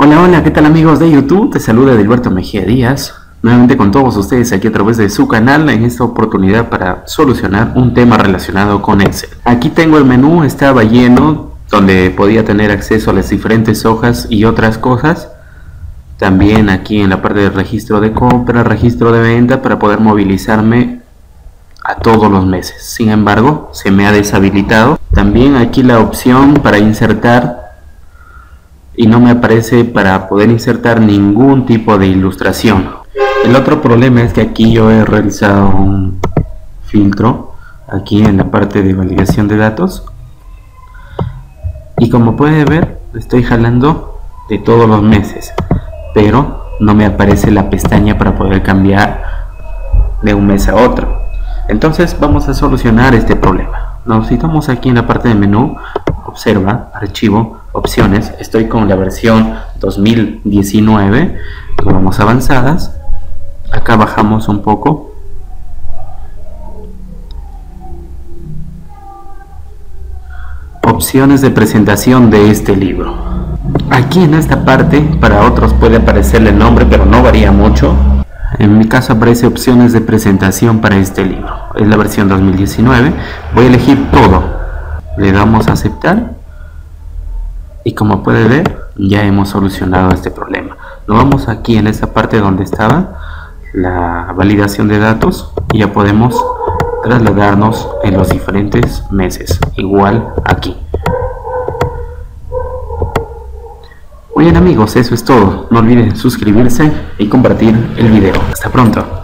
Hola, hola, ¿qué tal amigos de YouTube? Te saluda Edilberto Mejía Díaz, nuevamente con todos ustedes aquí a través de su canal en esta oportunidad para solucionar un tema relacionado con Excel. Aquí tengo el menú, estaba lleno, donde podía tener acceso a las diferentes hojas y otras cosas. También aquí en la parte de registro de compra, registro de venta para poder movilizarme a todos los meses. Sin embargo, se me ha deshabilitado. También aquí la opción para insertar y no me aparece para poder insertar ningún tipo de ilustración. El otro problema es que aquí yo he realizado un filtro aquí en la parte de validación de datos y como puede ver estoy jalando de todos los meses pero no me aparece la pestaña para poder cambiar de un mes a otro entonces vamos a solucionar este problema nos citamos aquí en la parte de menú observa archivo opciones. Estoy con la versión 2019 vamos avanzadas. Acá bajamos un poco. Opciones de presentación de este libro. Aquí en esta parte para otros puede aparecerle el nombre pero no varía mucho. En mi caso aparece opciones de presentación para este libro. Es la versión 2019 voy a elegir todo. Le damos a aceptar como puede ver ya hemos solucionado este problema. Nos vamos aquí en esta parte donde estaba la validación de datos y ya podemos trasladarnos en los diferentes meses igual aquí. Muy bien amigos eso es todo. No olviden suscribirse y compartir el video. Hasta pronto